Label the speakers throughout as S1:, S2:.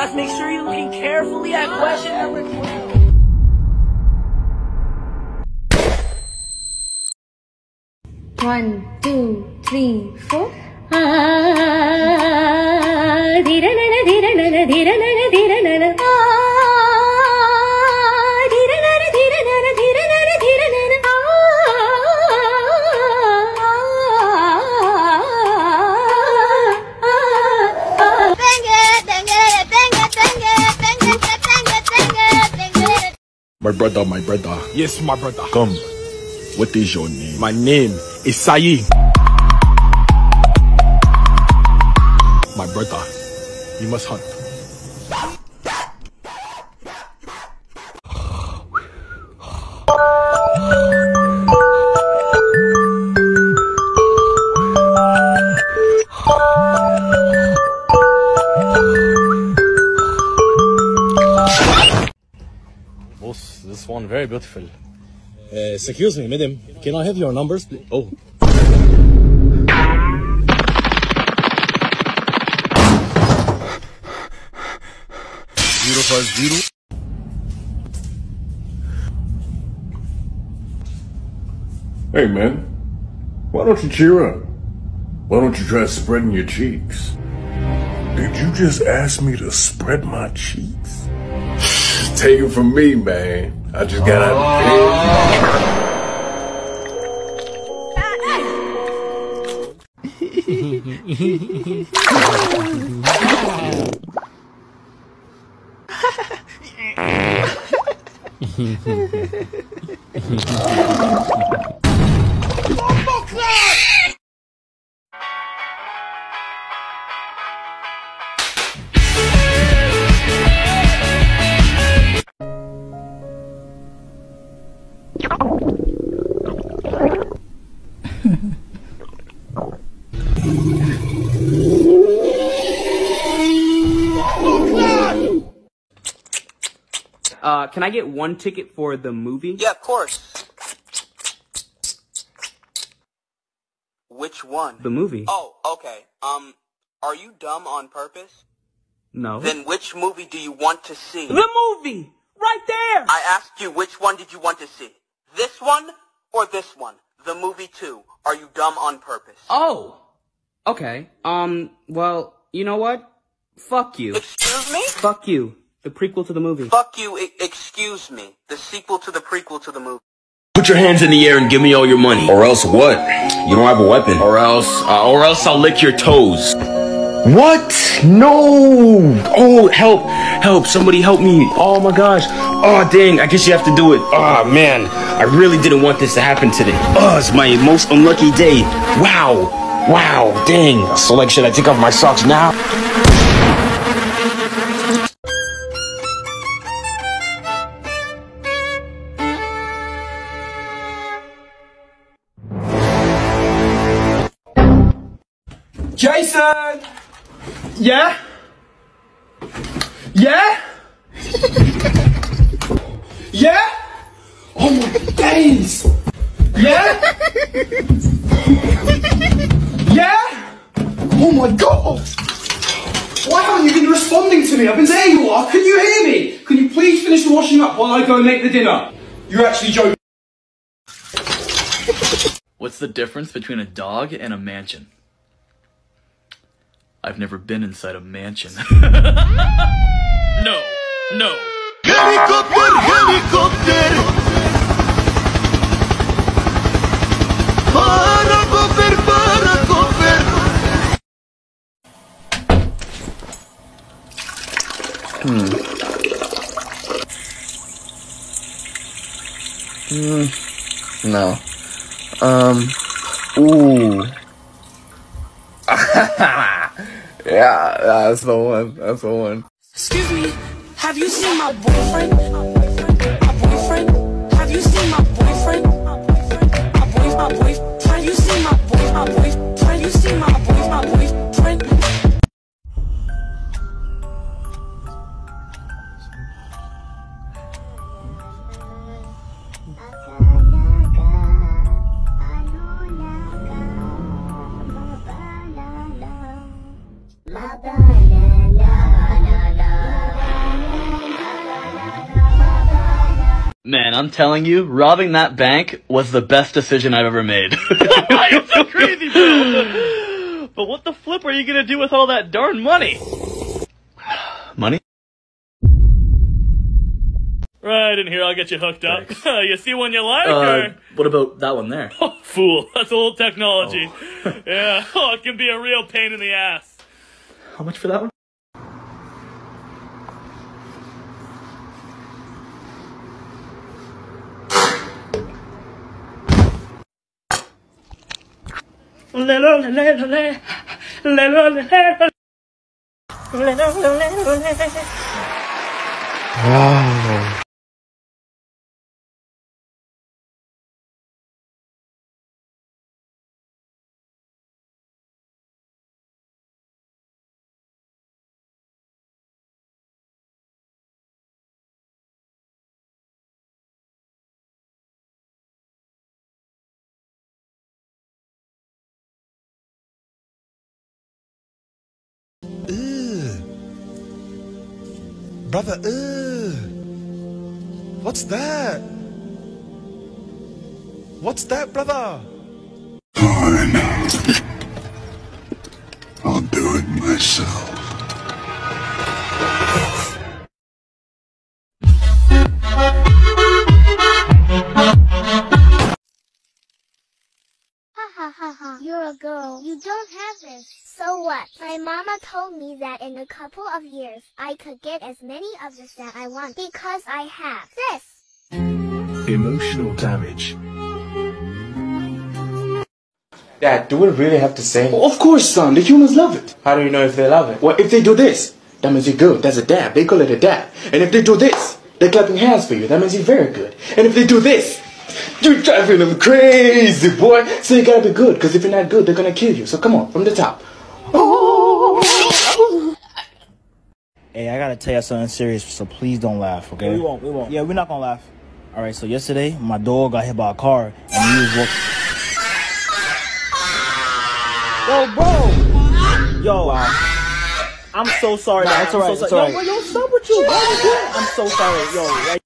S1: Class, make sure you're looking carefully at question number 12.
S2: One, two, three, four.
S3: My brother, my brother.
S4: Yes, my brother.
S3: Come. What is your name?
S4: My name is Sayi. My brother, you must hunt.
S5: Very beautiful. Uh, excuse me, madam. Can I have your numbers, please? Oh.
S3: Zero five zero. Hey man, why don't you cheer up? Why don't you try spreading your cheeks? Did you just ask me to spread my cheeks? Take it from me, man. I just got out of.
S1: Can I get one ticket for the movie?
S6: Yeah, of course. Which one?
S1: The movie?
S6: Oh, okay. Um, are you dumb on purpose?
S1: No.
S6: Then which movie do you want to see?
S1: The movie! Right there!
S6: I asked you which one did you want to see? This one or this one? The movie two. Are you dumb on purpose?
S1: Oh! Okay. Um, well, you know what? Fuck you.
S6: Excuse me?
S1: Fuck you. The prequel to the movie.
S6: Fuck you, excuse me. The sequel to the prequel to the movie.
S7: Put your hands in the air and give me all your money. Or else what? You don't have a weapon. Or else, uh, or else I'll lick your toes. What? No! Oh, help! Help! Somebody help me! Oh my gosh! Oh dang! I guess you have to do it. Oh man! I really didn't want this to happen today. Oh, it's my most unlucky day. Wow! Wow! Dang! So like, should I take off my socks now?
S4: Yeah? Yeah? yeah? Oh my days! Yeah? yeah? Oh my god! Why haven't you been responding to me? I've been saying you are. Can you hear me? Can you please finish washing up while I go and make the dinner? You're actually joking.
S8: What's the difference between a dog and a mansion? I've never been inside a mansion. no, no.
S7: Helicopter, helicopter. Paracopter, paracopter.
S9: No. Um. Ooh. yeah, that's the one. That's the one.
S1: Excuse me, have you seen my boyfriend? My boyfriend? Have you seen my boyfriend? My boyfriend? My boy, my boy. Have you seen my boy? My boy.
S8: Man, I'm telling you, robbing that bank was the best decision I've ever made.
S10: it's so crazy, bro. But what the flip are you gonna do with all that darn money?
S8: Money?
S10: Right in here, I'll get you hooked up. you see one you like?
S8: Uh, what about that one there?
S10: Oh, fool, that's old technology. Oh. yeah, oh, it can be a real pain in the ass.
S8: How much for that one?
S9: Wow.
S11: Brother, ugh. What's that? What's that, brother?
S3: Fine. I'll do it myself.
S12: Don't have this. So what? My mama told me that in a couple of years I could get as many of this that I want because I have this.
S13: Emotional damage.
S9: Dad, do we really have to say?
S4: Of course, son. The humans love it.
S9: How do you know if they love it?
S4: Well, if they do this, that means you're good. That's a dab. They call it a dab. And if they do this, they're clapping hands for you. That means you're very good. And if they do this, you're driving them crazy, boy. So you gotta be good, because if you're not good, they're gonna kill you. So come on, from the top.
S14: Hey, I gotta tell you something serious, so please don't laugh, okay?
S15: We won't, we won't.
S14: Yeah, we're not gonna laugh. All right, so yesterday my dog got hit by a car, and he was walking. Yo, bro. Yo, I'm so sorry.
S15: Nah,
S14: man.
S15: it's
S14: I'm
S15: alright,
S14: So
S15: it's
S14: sorry.
S15: alright.
S14: Yo, yo, what's up with you? What are you doing? I'm so sorry. Yo, right.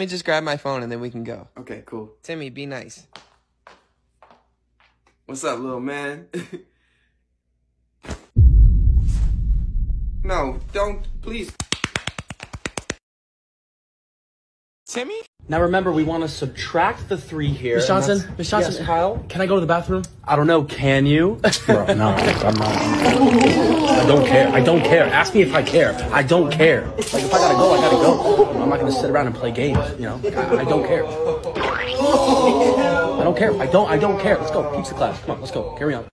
S16: Me just grab my phone and then we can go.
S9: Okay, cool.
S16: Timmy, be nice.
S9: What's up, little man? no, don't, please.
S16: Timmy?
S17: Now remember, we want to subtract the three here.
S15: Miss
S17: and
S15: Johnson, Miss Johnson,
S17: Yes, Kyle.
S15: Can I go to the bathroom?
S17: I don't know. Can you? Bro, no, I'm not. I don't care. I don't care. Ask me if I care. I don't care. Like if I gotta go, I gotta go. I'm not gonna sit around and play games. You know, I, I don't care. I don't care. I don't. I don't care. Let's go. Teach the class. Come on. Let's go. Carry on.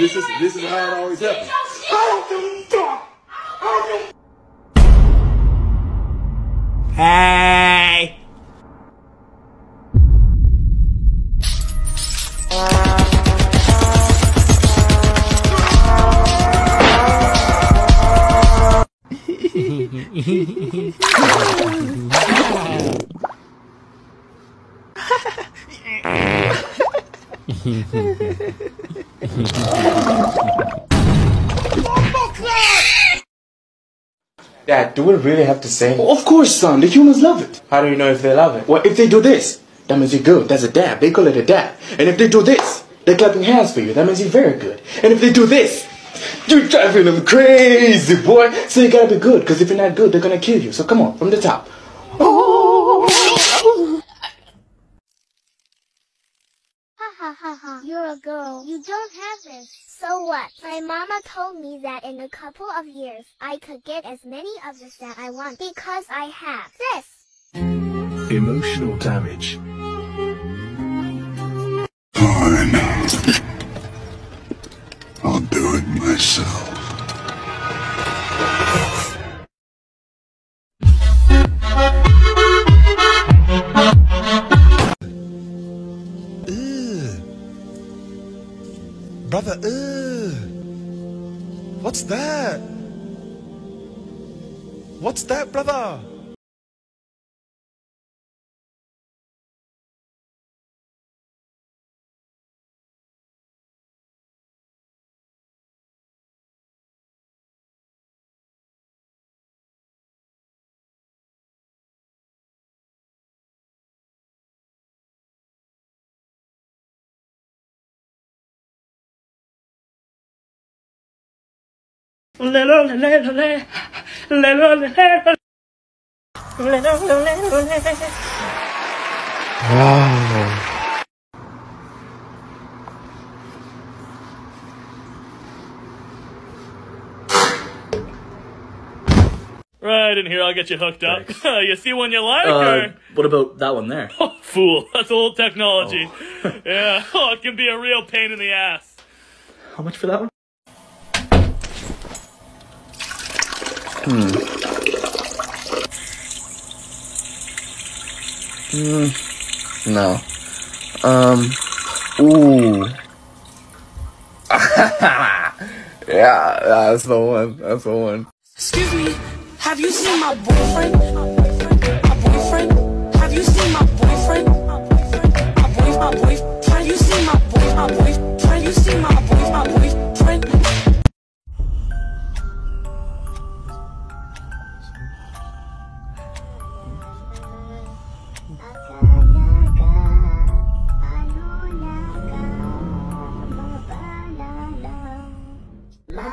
S3: This is this is how it always happens.
S14: Hey.
S9: Dad, do we really have to say?
S4: Of course, son. The humans love it.
S9: How do you know if they love it?
S4: Well, if they do this, that means you're good. That's a dab. They call it a dab. And if they do this, they're clapping hands for you. That means you're very good. And if they do this,
S18: you're driving them crazy, boy. So you gotta be good, because if you're not good, they're gonna kill you. So come on, from the top.
S12: Ha ha ha ha. You're a girl. You don't have this. So what? My mama told me that in a couple of years, I could get as many of this that I want because I have this.
S13: Emotional damage.
S19: Fine. I'll do it myself.
S11: Ugh. What's that? What's that, brother?
S18: Wow.
S10: Right in here, I'll get you hooked up. you see one you like,
S20: Uh,
S10: or?
S20: what about that one there?
S10: Oh, fool, that's old technology. yeah, oh, it can be a real pain in the ass.
S20: How much for that one?
S18: Hmm. Hmm. No. Um. Ooh.
S9: yeah, that's the one. That's the one.
S21: Excuse me, have you seen my boyfriend?
S8: Man,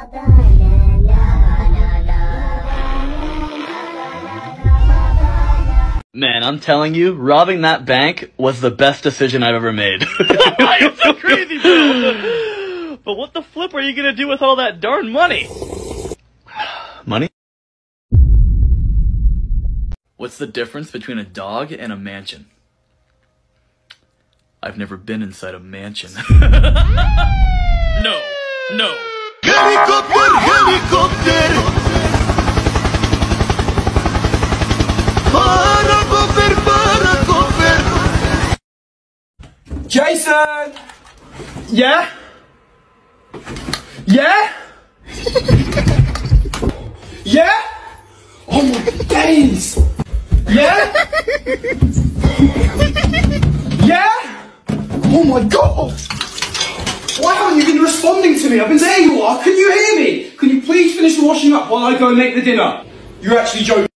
S8: I'm telling you, robbing that bank was the best decision I've ever made.
S10: You're so crazy, bro. But what the flip are you gonna do with all that darn money?
S8: Money? What's the difference between a dog and a mansion? I've never been inside a mansion. no, no.
S22: Helicopter, helicopter. Paracopter, paracopter.
S18: Jason! Yeah? Yeah? yeah? Oh my days! Yeah? yeah? Oh my god! Why haven't you been responding to me? I've been saying you are. Can you hear me? Can you please finish washing up while I go and make the dinner? You're actually joking.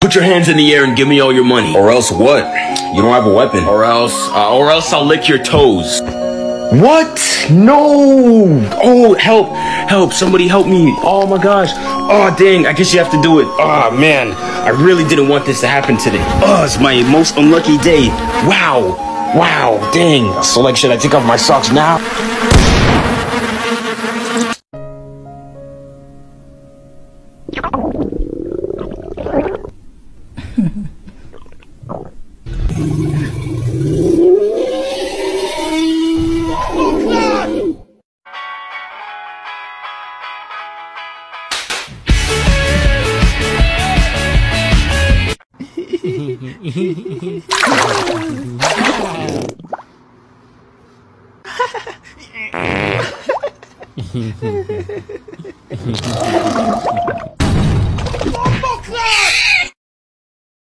S7: Put your hands in the air and give me all your money. Or else what? You don't have a weapon. Or else, uh, or else I'll lick your toes. What? No! Oh, help! Help! Somebody help me! Oh my gosh! Oh dang! I guess you have to do it. Oh man, I really didn't want this to happen today. Oh, it's my most unlucky day. Wow! Wow! Dang! So like, should I take off my socks now?